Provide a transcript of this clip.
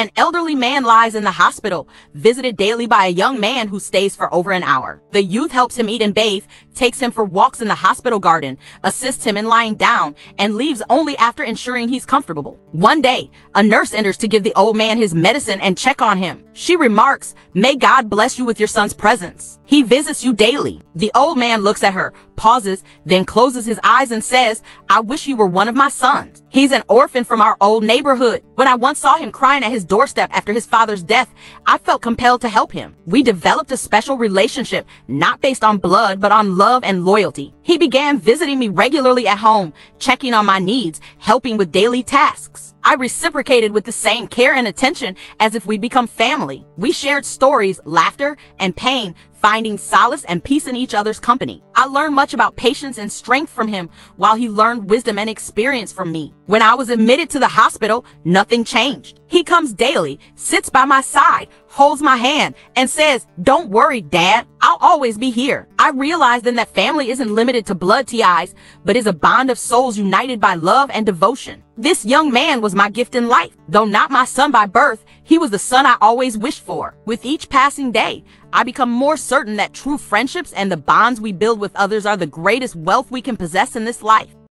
An elderly man lies in the hospital, visited daily by a young man who stays for over an hour. The youth helps him eat and bathe, takes him for walks in the hospital garden, assists him in lying down, and leaves only after ensuring he's comfortable. One day, a nurse enters to give the old man his medicine and check on him. She remarks, May God bless you with your son's presence. He visits you daily. The old man looks at her, pauses, then closes his eyes and says, I wish you were one of my sons. He's an orphan from our old neighborhood. When I once saw him crying at his doorstep after his father's death, I felt compelled to help him. We developed a special relationship, not based on blood, but on love and loyalty. He began visiting me regularly at home, checking on my needs, helping with daily tasks. I reciprocated with the same care and attention as if we'd become family. We shared stories, laughter, and pain, finding solace and peace in each other's company. I learned much about patience and strength from him while he learned wisdom and experience from me. When I was admitted to the hospital, nothing changed. He comes daily, sits by my side, holds my hand, and says, don't worry, dad, I'll always be here. I realized then that family isn't limited to blood ties, but is a bond of souls united by love and devotion. This young man was my gift in life. Though not my son by birth, he was the son I always wished for. With each passing day, I become more certain that true friendships and the bonds we build with others are the greatest wealth we can possess in this life.